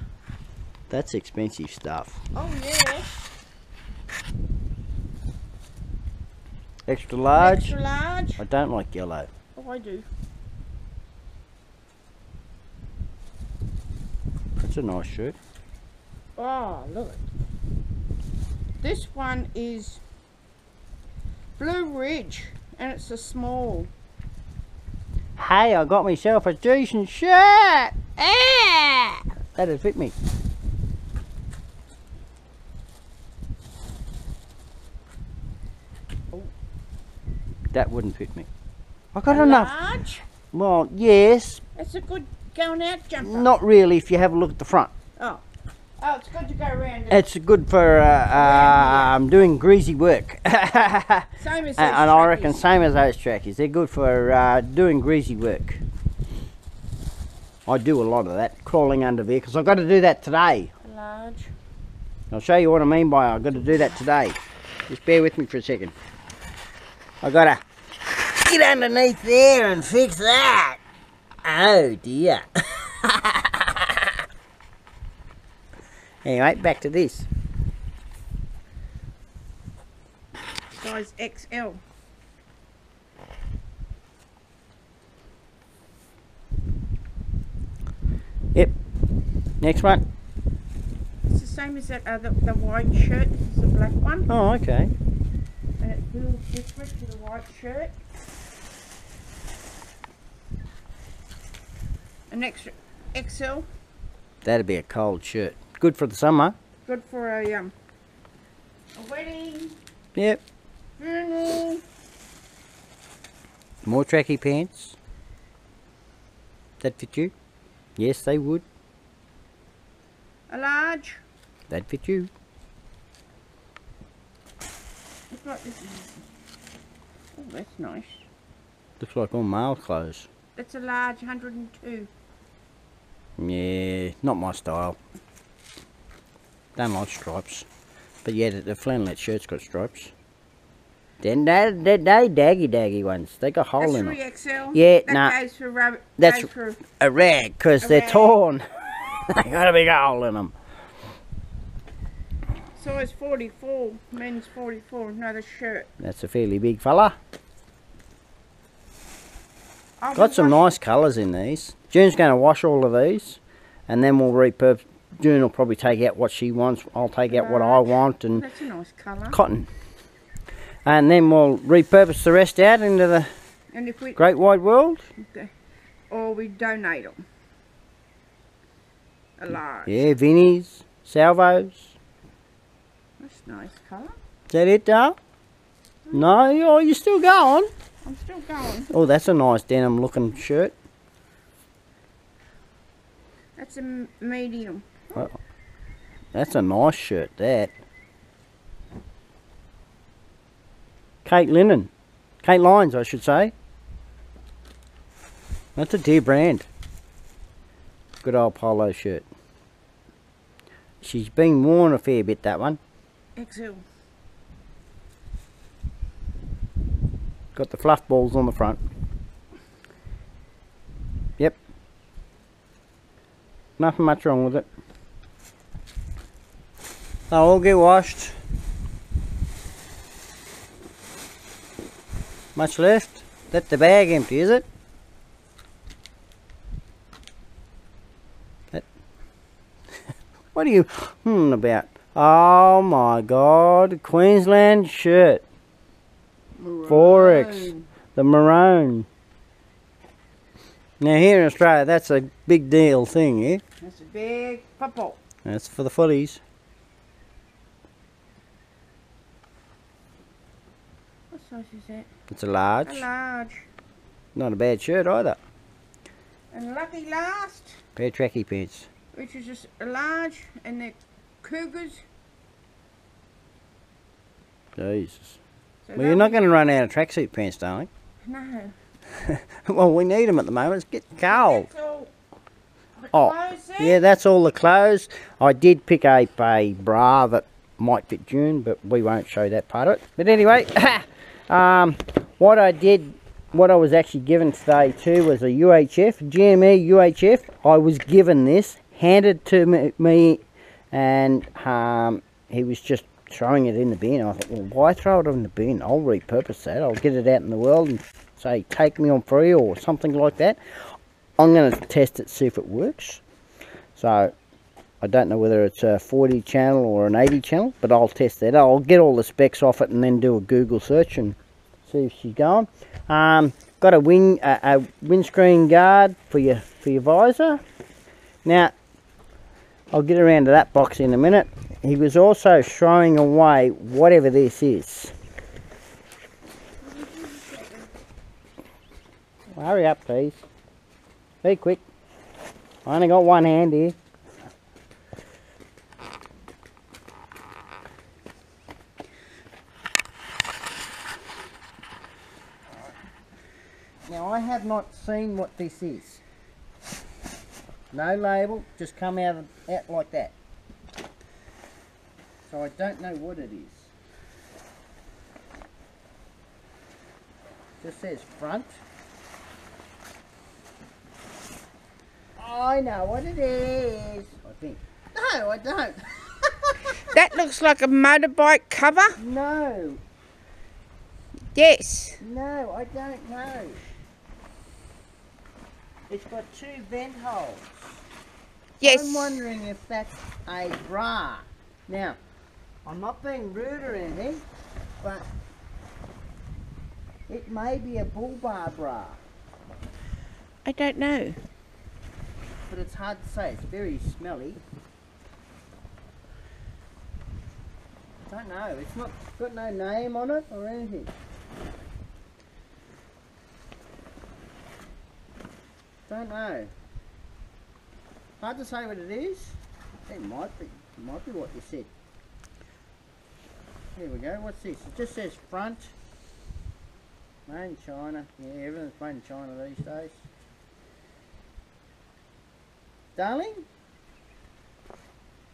That's expensive stuff. Oh yeah. Extra large. Extra large. I don't like yellow. Oh, I do. That's a nice shirt. Oh, look. This one is Blue Ridge, and it's a small. Hey, I got myself a decent shirt. Ah! That'd fit me. That wouldn't fit me. I got a enough. Large. Well, yes, It's a good going out jumper. not really if you have a look at the front. Oh. Oh, it's good to go around. it. It's good for uh, um, doing greasy work. and Same as those I reckon same as those trackies. They're good for uh, doing greasy work. I do a lot of that, crawling under vehicles. I've got to do that today. Large. I'll show you what I mean by I've got to do that today. Just bear with me for a second. I've got to Get underneath there and fix that. Oh dear. anyway, back to this. Size XL. Yep. Next one. It's the same as that other, the white shirt. This is the black one. Oh, okay. And it feels different to the white shirt. An extra XL. That'd be a cold shirt. Good for the summer. Good for a um a wedding, Yep. funeral. More tracky pants. That fit you? Yes, they would. A large. That fit you. Looks like this is. Oh, that's nice. Looks like all male clothes. That's a large 102. Yeah, not my style. Don't like stripes. But yeah, the, the flannelette shirt's got stripes. Then they, they, they daggy daggy ones. They got hole in them. 3XL. Yeah, that nah. goes for rubber. That's- for A rag, because they're rag. torn. they got a big hole in them. size 44. Men's 44. Another shirt. That's a fairly big fella. I'll Got some nice colours in these. June's going to wash all of these, and then we'll repurpose. June will probably take out what she wants. I'll take out what I want, and That's a nice colour. cotton. And then we'll repurpose the rest out into the And if we. great wide world. Or we donate them. A large. Yeah, Vinnies, Salvos. That's nice colour. Is that it, Dale? No, oh, you're still going. I'm still going. Oh, that's a nice denim looking shirt. That's a m- medium. That's a nice shirt, that. Kate Linen. Kate Lines, I should say. That's a dear brand. Good old polo shirt. She's been worn a fair bit, that one. XL. Got the fluff balls on the front. Yep. Nothing much wrong with it. They'll all get washed. Much left? That the bag empty, is it? That. what are you hmm about? Oh my god, Queensland shirt. Forex. The maroon. Now here in Australia, that's a big deal thing, eh? That's a big football. That's for the footies. Size is that? It's a large. A large. Not a bad shirt either. And lucky last, Pair of tracky pants. which is just a large, and the Cougars. Jesus. So Well, you're not going to run out of tracksuit pants, darling. No. well, we need them at the moment. It's getting cold. That's all. the Oh. Yeah, that's all the clothes. I did pick up a bra that might fit June, but we won't show that part of it. But anyway, um, what I did, what I was actually given today too was a UHF, GME UHF. I was given this, handed to me, and um, he was just throwing it in the bin. I thought, well, why throw it in the bin? I'll repurpose that. I'll get it out in the world and say, take me on free or something like that. I'm going to test it, see if it works. So I don't know whether it's a 40 channel or an 80 channel, but I'll test that. I'll get all the specs off it and then do a Google search and see if she's going. Um, got a wing, a, a windscreen guard for your for your visor. Now, I'll get around to that box in a minute. He was also throwing away whatever this is. Hurry up, please. Be quick. I only got one hand here. Now I have not seen what this is. No label, just come out, of, out like that. So I don't know what it is. Just says front. I know what it is. I think. No, I don't. That looks like a motorbike cover. no, Yes. no, I don't know. It's got two vent holes. Yes. I'm wondering if that's a bra. Now, I'm not being rude or anything, but it may be a bull bar bra. I don't know. But it's hard to say. It's very smelly. I don't know. It's not got no name on it or anything. Don't know. Hard to say what it is. It might be. It might be what you said. Here we go. What's this? It just says front. Made in China. Yeah, everything's made in China these days. Darling,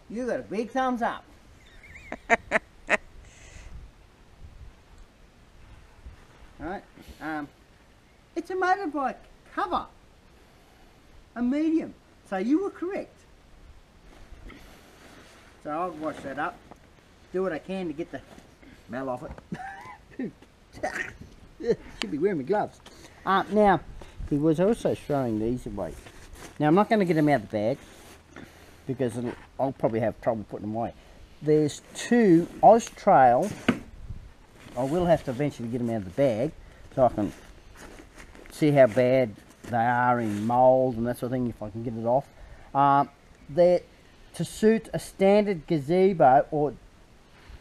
you got a big thumbs up. Alright, Um, it's a motorbike cover. A medium. So you were correct. So I'll wash that up. Do what I can to get the smell off it. Should be wearing my gloves. Uh, now, he was also throwing these away. Now I'm not going to get them out of the bag because I'll probably have trouble putting them away. There's two OZtrail. I will have to eventually get them out of the bag so I can see how bad they are in mould and that sort of thing if I can get it off. Um, they're to suit a standard gazebo or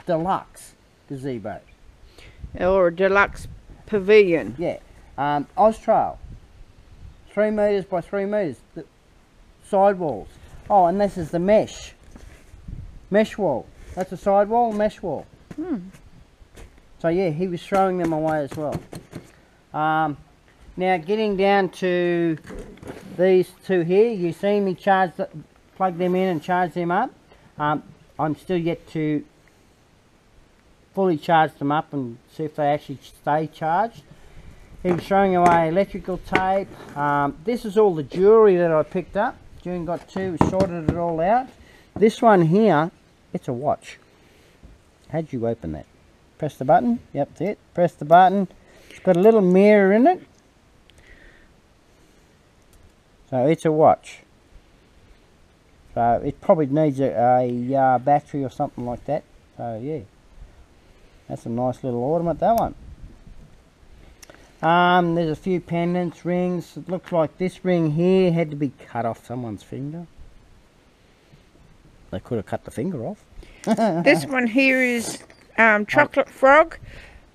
deluxe gazebo. Or a deluxe pavilion. Yeah. Um, OZtrail. Three metres by three metres. The sidewalls. Oh, and this is the mesh. Mesh wall. That's a sidewall, mesh wall. Hmm. So yeah, he was throwing them away as well. Um, now getting down to these two here, you see me charge, the, plug them in and charge them up. Um, I'm still yet to fully charge them up and see if they actually stay charged. He was throwing away electrical tape. Um, this is all the jewellery that I picked up. June got two, sorted it all out. This one here, it's a watch. How'd you open that? Press the button. Yep, that's it. Press the button. It's got a little mirror in it. So it's a watch. So it probably needs a, a uh, battery or something like that. So yeah, that's a nice little ornament, that one. Um, there's a few pendants, rings. It looks like this ring here had to be cut off someone's finger. They could have cut the finger off. This one here is um, Chocolate Frog.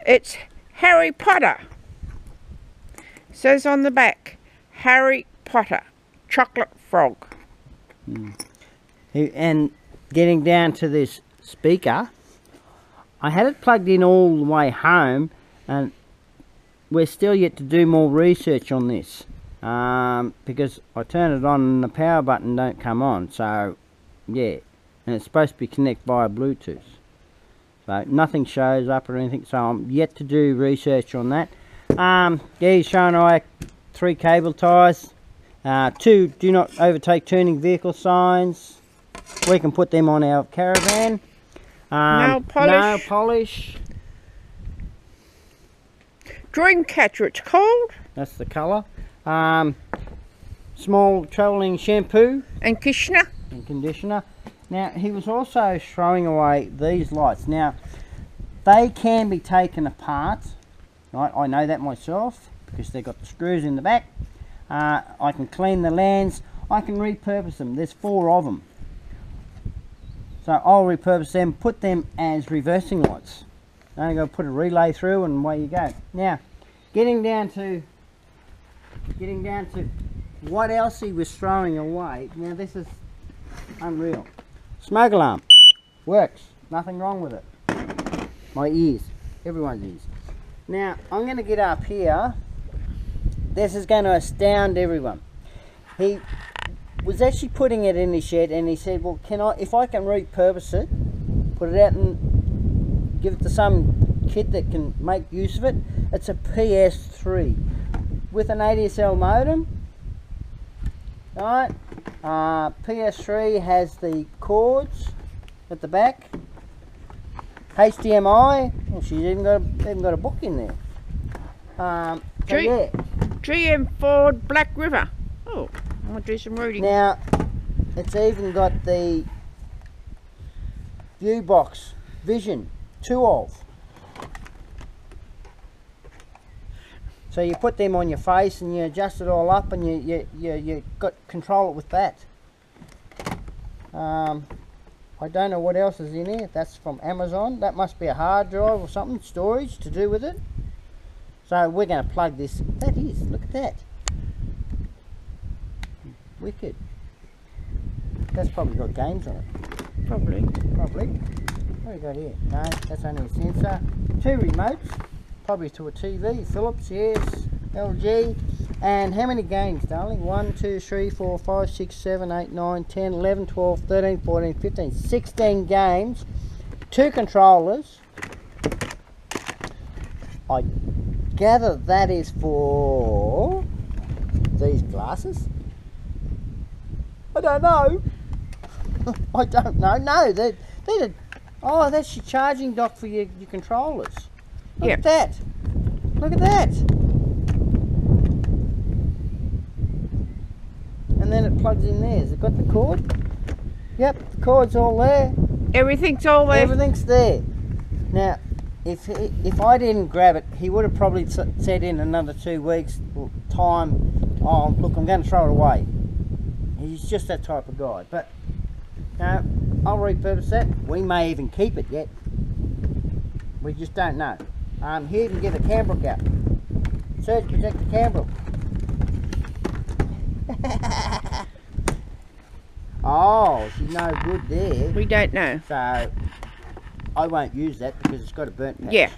It's Harry Potter. Says on the back, Harry Potter, Chocolate Frog. He- And getting down to this speaker, I had it plugged in all the way home, and we're still yet to do more research on this um, because I turn it on and the power button don't come on. So, yeah, and it's supposed to be connected via Bluetooth. So nothing shows up or anything. So I'm yet to do research on that. Um, yeah, he's showing I three cable ties. Uh, two do not overtake turning vehicle signs. We can put them on our caravan. Um, Nail polish. Nail polish. Dreamcatcher, it's called. That's the colour. Um, small travelling shampoo And Kishna. and conditioner. Now he was also throwing away these lights. Now they can be taken apart. Right, I know that myself because they've got the screws in the back. Uh, I can clean the lands. I can repurpose them. There's four of them. So I'll repurpose them, put them as reversing lights. To put a relay through and away you go. Now, getting down to getting down to what else he was throwing away. Now this is unreal. Smoke alarm works. Nothing wrong with it. My ears, everyone's ears. Now I'm going to get up here. This is going to astound everyone. He was actually putting it in his shed, and he said, "Well, can I, if I can repurpose it, put it out and give it to some kid that can make use of it. It's a PS3 with an ADSL modem. Right, uh, PS3 has the cords at the back. HDMI. Oh, she's even got a, even got a book in there. Um, so yeah. GM Ford Black River. Oh, I'm gonna do some rooting. Now, it's even got the view box vision, two of. So you put them on your face and you adjust it all up and you you, you, you got control it with that. Um, I don't know what else is in here. That's from Amazon. That must be a hard drive or something, storage to do with it. So we're going to plug this. That is, look at that. Wicked. That's probably got games on it. Probably. Probably. What have we got here? No, that's only a sensor. Two remotes. Probably to a TV. Philips, yes. LG. And how many games, darling? 1, 2, 3, 4, 5, 6, 7, 8, 9, 10, 11, 12, 13, 14, 15, 16 games. Two controllers. I gather that is for these glasses. I don't know. I don't know. No, they're, they're the, oh, that's your charging dock for your, your controllers. Look Yeah. at that. Look at that. And then it plugs in there. Has it got the cord? Yep, the cord's all there. Everything's all there. Everything's there. Now, if he, if I didn't grab it, he would have probably said in another two weeks time, oh look, I'm going to throw it away. He's just that type of guy. But no, I'll repurpose that. We may even keep it yet. We just don't know. Um, he even get a Cambric out. Surge the Cambric. oh, she's no good there. We don't know. So I won't use that because it's got a burnt patch. Yeah.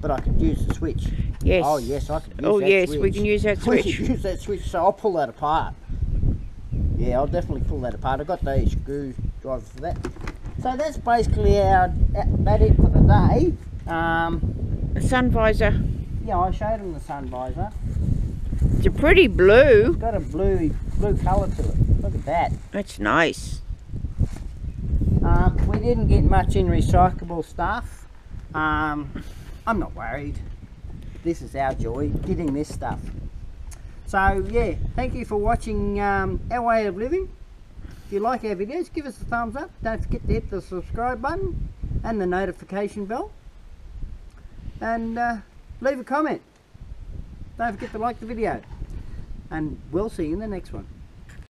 But I could use the switch. Yes. Oh yes, I could use Oh that yes, switch. we can use that switch. We could use that switch, so I'll pull that apart. Yeah, I'll definitely pull that apart. I've got these screwdrivers for that. So that's basically our that it for the day. Um, A sun visor. yeah, I showed him the sun visor. It's a pretty blue. It's got a blue blue colour to it. Look at that. That's nice. Um, we didn't get much in recyclable stuff. Um, I'm not worried. This is our joy, getting this stuff. So yeah, thank you for watching um, our way of living. If you like our videos, give us a thumbs up. Don't forget to hit the subscribe button and the notification bell. And uh, leave a comment. Don't forget to like the video. And we'll see you in the next one.